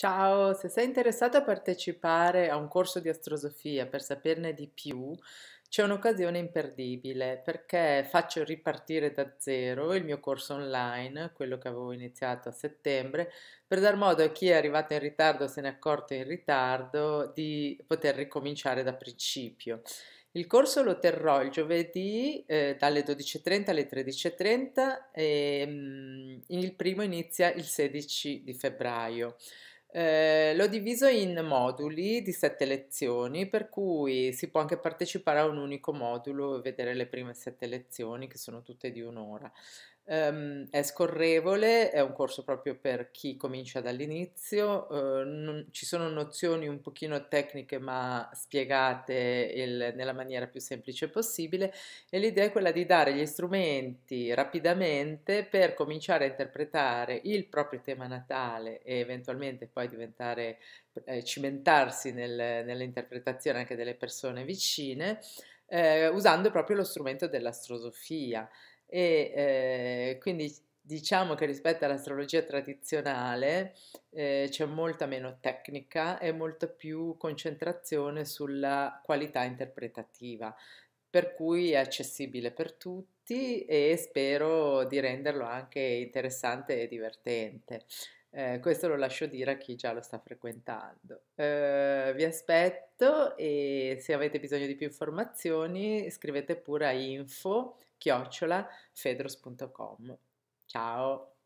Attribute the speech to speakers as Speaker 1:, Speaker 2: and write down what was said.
Speaker 1: Ciao, se sei interessato a partecipare a un corso di astrosofia per saperne di più, c'è un'occasione imperdibile perché faccio ripartire da zero il mio corso online, quello che avevo iniziato a settembre, per dar modo a chi è arrivato in ritardo, se ne è accorto in ritardo, di poter ricominciare da principio. Il corso lo terrò il giovedì eh, dalle 12.30 alle 13.30 e mm, il primo inizia il 16 di febbraio. Eh, l'ho diviso in moduli di sette lezioni, per cui si può anche partecipare a un unico modulo e vedere le prime sette lezioni, che sono tutte di un'ora. Um, è scorrevole, è un corso proprio per chi comincia dall'inizio, uh, non, ci sono nozioni un pochino tecniche ma spiegate il, nella maniera più semplice possibile e l'idea è quella di dare gli strumenti rapidamente per cominciare a interpretare il proprio tema natale e eventualmente poi diventare, eh, cimentarsi nel, nell'interpretazione anche delle persone vicine, eh, usando proprio lo strumento dell'astrosofia e eh, quindi diciamo che rispetto all'astrologia tradizionale eh, c'è molta meno tecnica e molta più concentrazione sulla qualità interpretativa, per cui è accessibile per tutti e spero di renderlo anche interessante e divertente. Eh, questo lo lascio dire a chi già lo sta frequentando. Eh, vi aspetto e se avete bisogno di più informazioni scrivete pure a info chiocciola fedros.com. Ciao!